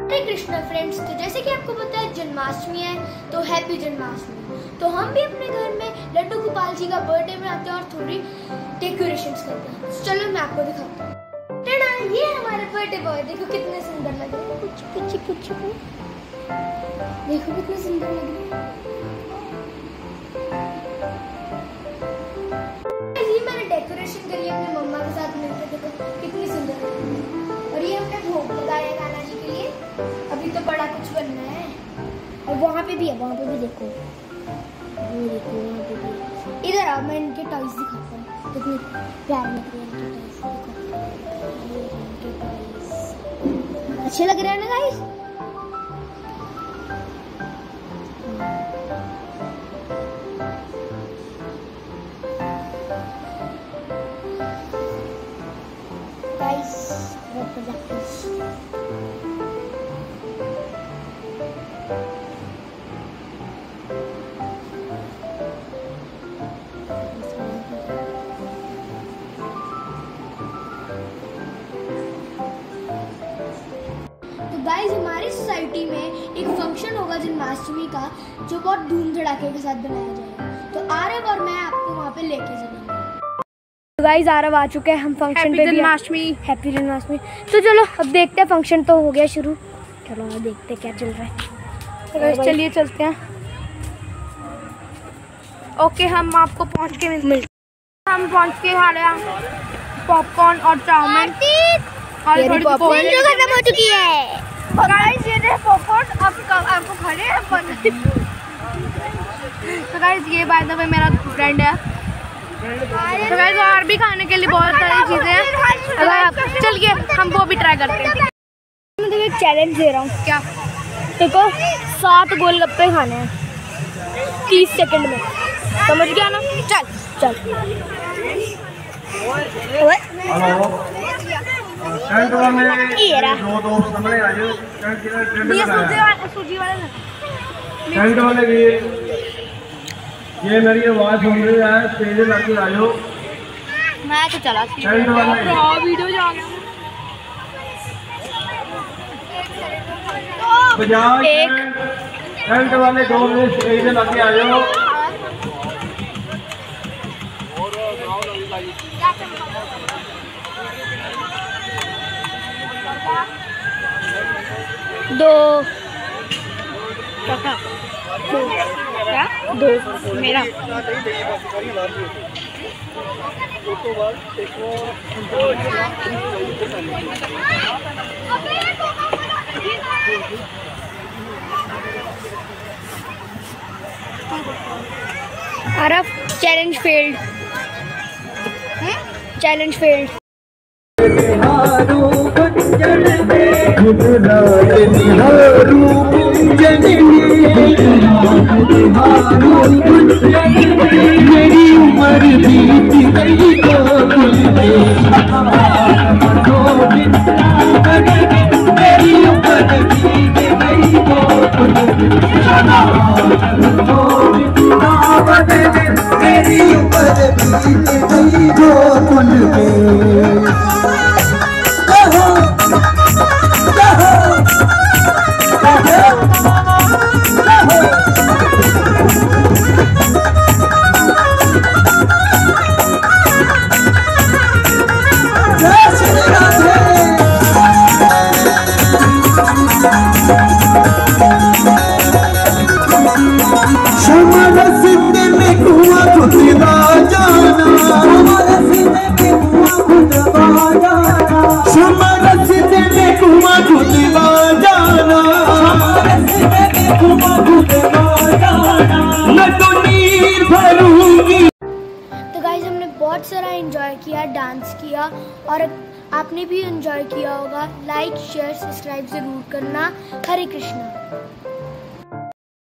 हरे Krishna friends तो जैसे कि आपको पता है जन्माष्टमी है तो हैप्पी जन्माष्टमी। तो हम भी अपने घर में लड्डू गोपाल जी का बर्थडे मनाते हैं और थोड़ी डेकोरेशन करते हैं। तो चलो मैं आपको दिखाता हूँ। टडा, ये हमारे बर्थडे बॉय देखो कितने सुंदर लग रहे हैं। कुछ कुछ कुछ देखो कितने सुंदर लग रहे हैं। ये मैंने डेकोरेशन करी अपनी मम्मा के साथ मिलकर देखो कितनी सुंदर लग रही है। और ये हमने भोग अभी तो बड़ा कुछ बनना है। और वहाँ पे भी है, वहाँ पे भी देखो। देखो वहाँ पे भी इधर आओ, मैं इनके टॉयज दिखाता हूँ। कितने प्यार इनके टॉयज अच्छे लग रहे हैं ना गाइस guys representatives तो सोसाइटी में एक फ़ंक्शन होगा जन्माष्टमी का जो बहुत धूम धड़ाके के साथ बनाया जाएगा। तो आरव और मैं आपको वहाँ पे लेके चलेंगे। तो गाइस आरव आ चुके हैं हम फ़ंक्शन पे जन्माष्टमी। हैप्पी जन्माष्टमी। तो चलो अब देखते हैं फ़ंक्शन तो हो गया शुरू। चलो अब देखते हैं क्या चल रहा है। तो चलिए चलते हैं। ओके हम आपको पहुँच के मिलते हैं हम पहुँच के खा रहे हैं पॉपकॉर्न और चाउमीन। और थोड़ी पॉपकॉर्न जो खत्म हो चुकी है। गाइस ये रहे पॉपकॉर्न अब आपको खड़े हैं तो गाइस ये बाय द वे मेरा फ्रेंड है। तो गाइस और भी खाने के लिए बहुत सारी चीज़ें हैं। अगर आप चलिए हम वो भी ट्राई करते हैं। मैं तुम्हें एक चैलेंज दे रहा हूँ। क्या? देखो सात गोलगप्पे खाने हैं। तीस सेकंड में। समझ गया ना? चल। चल। ओए, हेलो टेंट वाले ये दो दो सामने आ टेंट किधर टेंट ये सूजी वाला टेंट वाले भी ये मेरी आवाज़ सुन रही है तेज लगे आ जाओ मैं तो चला टेंट वाले वीडियो जा एक। टेंट वाले दो मिनट तेज लगे आ जाओ दो। मेरा। आरफ चैलेंज फेल्ड चैलेंज फेल्ड मेरी उम्र बीत गई गोकुल मेरी उम्र बीत गई गोकुल मेरी उम्र बीत गई गोकुल सारा एंजॉय किया डांस किया और आपने भी इन्जॉय किया होगा। लाइक शेयर सब्सक्राइब ज़रूर करना। हरे कृष्णा।